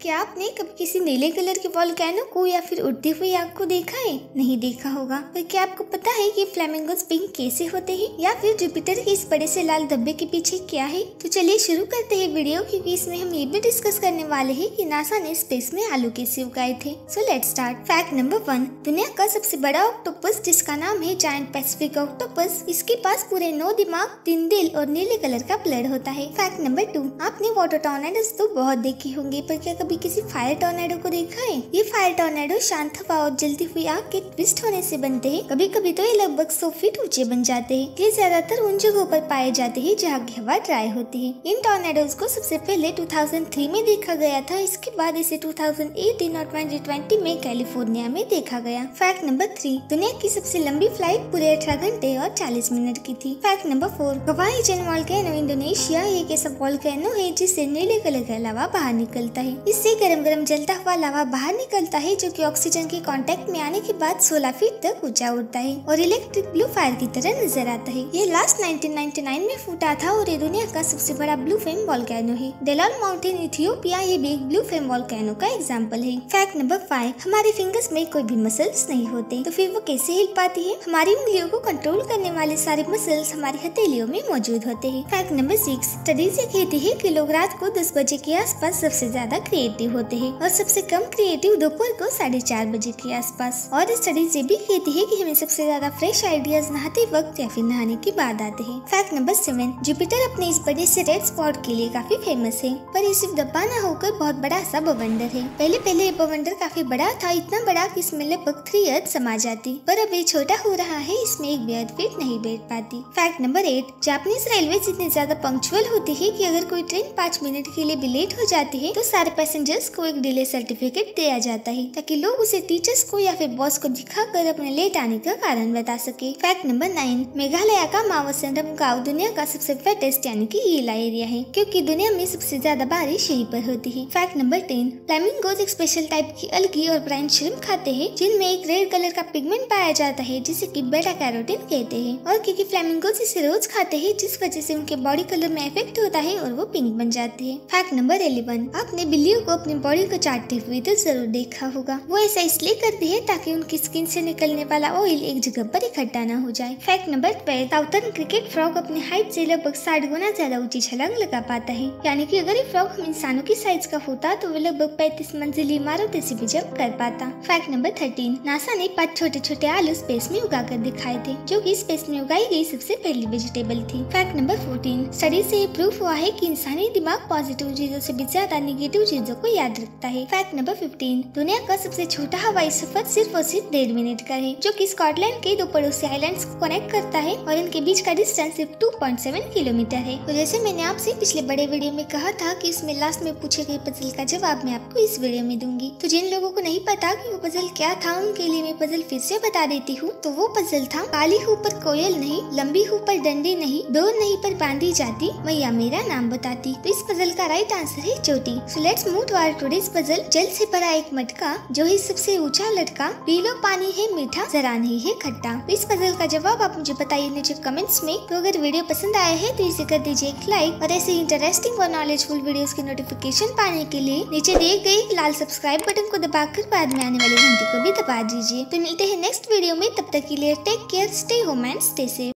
क्या आपने कभी किसी नीले कलर के वॉल्केनो को या फिर उड़ती हुई आग को देखा है? नहीं देखा होगा। पर क्या आपको पता है कि फ्लैमिंगोस पिंक कैसे होते हैं? या फिर जुपिटर के इस बड़े से लाल धब्बे के पीछे क्या है? तो चलिए शुरू करते हैं वीडियो, क्योंकि इसमें हम ये भी डिस्कस करने वाले हैं कि नासा ने स्पेस में आलू कैसे उगाए थे। So let start fact number one दुनिया का सबसे बड़ा ऑक्टोपस जिसका नाम है जायंट पैसिफिक ऑक्टोपस इसके पास पूरे नौ दिमाग, तीन दिल और नीले कलर का ब्लड होता है। फैक्ट नंबर टू आपने वाटर टॉर्नेडोस तो बहुत देखे होंगे, पर क्या कभी किसी फायर टोर्नेडो को देखा है? ये फायर टोर्नेडो शांत हवा और जलती हुई आग के ट्विस्ट होने से बनते हैं। कभी कभी तो ये लगभग सौ फीट ऊँचे बन जाते हैं। ये ज़्यादातर उन जगहों पर पाए जाते हैं जहाँ की हवा ड्राई होती है। इन टॉर्नेडोज को सबसे पहले 2003 में देखा गया था। इसके बाद इसे 2018 और 2020 में कैलिफ़ोर्निया में देखा गया। फैक्ट नंबर थ्री दुनिया की सबसे लंबी फ़्लाइट पूरे अठारह घंटे और 40 मिनट की थी। फैक्ट नंबर फोर गवाही जन वॉल्केनो इंडोनेशिया एक ऐसा वॉल्केनो है जिससे नीले कलर का लावा बाहर निकलता है। इससे गर्म गर्म जलता हुआ लावा बाहर निकलता है, जो कि ऑक्सीजन के कांटेक्ट में आने के बाद 16 फीट तक ऊँचा उड़ता है और इलेक्ट्रिक ब्लू फायर की तरह नज़र आता है। ये लास्ट 1999 में फूटा था और ये दुनिया का सबसे बड़ा ब्लू फेम वॉल्केनो है। डेलाल माउंटेन इथियोपिया ये भी एक ब्लू फेम वॉल्केनो का एग्ज़ाम्पल है। फैक्ट नंबर फाइव हमारे फिंगर्स में कोई भी मसल्स नहीं होते। तो फिर वो कैसे हिल पाती है? हमारी उंगलियों को कंट्रोल करने वाले सारे मसल्स हमारी हथेलियों में मौजूद होते हैं। फैक्ट नंबर सिक्स स्टडीज़ ये कहती है की लोग रात को दस बजे के आसपास सबसे ज़्यादा क्रिएटिव होते हैं और सबसे कम क्रिएटिव दोपहर को साढ़े चार बजे के आसपास। और स्टडीज़ ये भी कहती है कि हमें सबसे ज़्यादा फ्रेश आइडियाज़ नहाते वक्त या फिर नहाने के बाद आते हैं। फैक्ट नंबर सेवन जुपिटर अपने इस बड़े से रेड स्पॉट के लिए काफ़ी फ़ेमस है, पर ये सिर्फ़ डब्बा न होकर बहुत बड़ा सा बवंडर है। पहले पहले ये बवंडर काफ़ी बड़ा था, इतना बड़ा कि इसमें लगभग थ्री अर्थ समा जाती। पर अब ये छोटा हो रहा है, इसमें एक अर्थ फिट नहीं बैठ पाती। Fact number eight Japanese railway इतनी ज़्यादा पंक्चुअल होती है की अगर कोई ट्रेन पाँच मिनट के लिए भी लेट हो जाती है तो सारे पैसेंजर्स को एक डिले सर्टिफिकेट दिया जाता है, ताकि लोग उसे टीचर्स को या फिर बॉस को दिखाकर अपने लेट आने का कारण बता सके। फैक्ट नंबर नाइन मेघालय का मावसंडम गाँव दुनिया का सबसे वेटेस्ट यानी कि गीला एरिया है, क्योंकि दुनिया में सबसे ज़्यादा बारिश यहीं पर होती है। फैक्ट नंबर टेन फ्लैमिंगोज एक स्पेशल टाइप की अलगी और ब्राइन श्रिम्प खाते हैं, जिनमें एक रेड कलर का पिगमेंट पाया जाता है, जिसे की बेटा कैरोटीन कहते हैं। और क्योंकि फ्लैमिंगोज इसे रोज खाते हैं, जिस वजह से उनके बॉडी कलर में इफ़ेक्ट होता है और वो पिंक बन जाते हैं। फैक्ट नंबर इलेवन आपने बिल्लियों को अपनी बॉडी को चाटते हुए तो ज़रूर देखा होगा। वो ऐसा इसलिए करती है ताकि उनकी स्किन से निकलने वाला ऑयल एक जगह पर इकट्ठा न हो जाए। Fact number twelve southern cricket frog अपनी हाइट से लगभग साठ गुना ज़्यादा ऊँची छलांग लगा पाता है। यानी कि अगर ये फ्रॉग हम इंसानों की साइज़ का होता तो वो लगभग पैंतीस मंजिली इमारत से भी जब कर पाता। फैक्ट नंबर थर्टीन नासा ने पाँच छोटे छोटे आलू स्पेस में उगा कर दिखाए थे, जो की स्पेस में उगाई गई सबसे पहली वेजिटेबल थी। फैक्ट नंबर फोर्टीन स्टडी से ये प्रूफ हुआ है की इंसानी दिमाग पॉजिटिव चीज़ों से भी ज़्यादा निगेटिव चीज़ों को याद रखता है। फैक्ट नंबर फिफ्टीन दुनिया का सबसे छोटा हवाई सफ़र सिर्फ़ और सिर्फ़ डेढ़ मिनट का है, जो कि स्कॉटलैंड के दो पड़ोसी आइलैंड्स को कनेक्ट करता है और इनके बीच का डिस्टेंस सिर्फ़ 2.7 किलोमीटर है। तो जैसे मैंने आपसे पिछले बड़े वीडियो में कहा था कि इसमें लास्ट में पूछे गए पजल का जवाब मैं आपको इस वीडियो में दूँगी। तो जिन लोगों को नहीं पता कि वो पजल क्या था, उनके लिए मैं पजल फिर से बता देती हूँ। तो वो पजल था काली हूँ पर कोयल नहीं, लंबी हूँ पर डंडी नहीं डोर नहीं पर बांधी जाती, मैया मेरा नाम बताती। तो इस पजल का राइट आंसर है चोटी। So let's move to our today's puzzle जल से भरा एक मटका, जो है सबसे ऊँचा लटका पी लो पानी है, मीठा, जरा नहीं है, खट्टा। इस पजल का जवाब आप मुझे बताइए नीचे कमेंट्स में। तो अगर वीडियो पसंद आया है तो इसे कर दीजिए एक लाइक और ऐसे इंटरेस्टिंग और नॉलेजफुल वीडियोस की नोटिफिकेशन पाने के लिए नीचे दिए गए लाल सब्सक्राइब बटन को दबाकर बाद में आने वाली घंटी को भी दबा दीजिए। तो मिलते हैं नेक्स्ट वीडियो में, तब तक के लिए take care stay home and stay safe